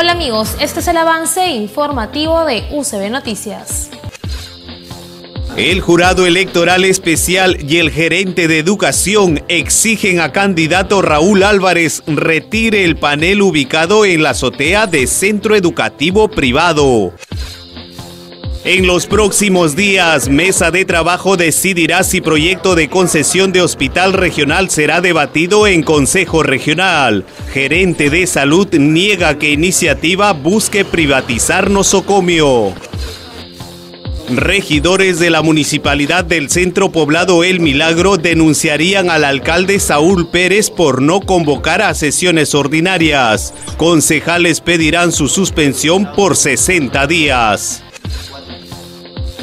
Hola amigos, este es el avance informativo de UCB Noticias. El jurado electoral especial y el gerente de educación exigen a candidato Raúl Álvarez retire el panel ubicado en la azotea de centro educativo privado. En los próximos días, Mesa de Trabajo decidirá si proyecto de concesión de hospital regional será debatido en Consejo Regional. Gerente de Salud niega que iniciativa busque privatizar nosocomio. Regidores de la Municipalidad del Centro Poblado El Milagro denunciarían al alcalde Saúl Pérez por no convocar a sesiones ordinarias. Concejales pedirán su suspensión por 60 días.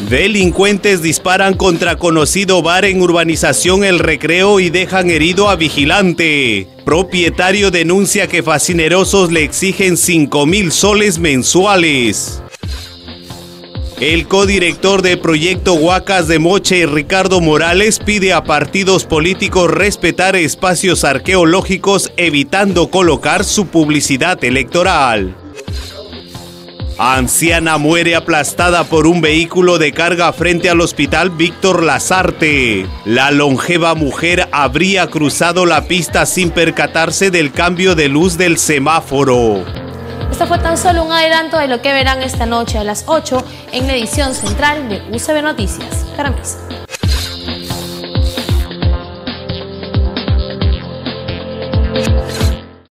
Delincuentes disparan contra conocido bar en urbanización El Recreo y dejan herido a vigilante. Propietario denuncia que fascinerosos le exigen 5 mil soles mensuales. El codirector de Proyecto Huacas de Moche, Ricardo Morales, pide a partidos políticos respetar espacios arqueológicos evitando colocar su publicidad electoral. Anciana muere aplastada por un vehículo de carga frente al hospital Víctor Lazarte. La longeva mujer habría cruzado la pista sin percatarse del cambio de luz del semáforo. Esto fue tan solo un adelanto de lo que verán esta noche a las 8 en la edición central de UCB Noticias. Permiso.